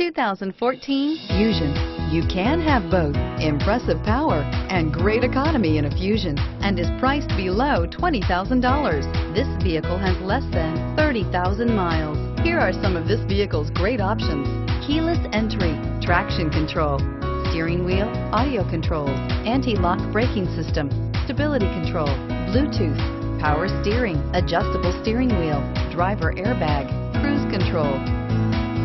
2014 Fusion. You can have both impressive power and great economy in a Fusion and is priced below $20,000. This vehicle has less than 30,000 miles. Here are some of this vehicle's great options. Keyless entry, traction control, steering wheel, audio controls, anti-lock braking system, stability control, Bluetooth, power steering, adjustable steering wheel, driver airbag, cruise control.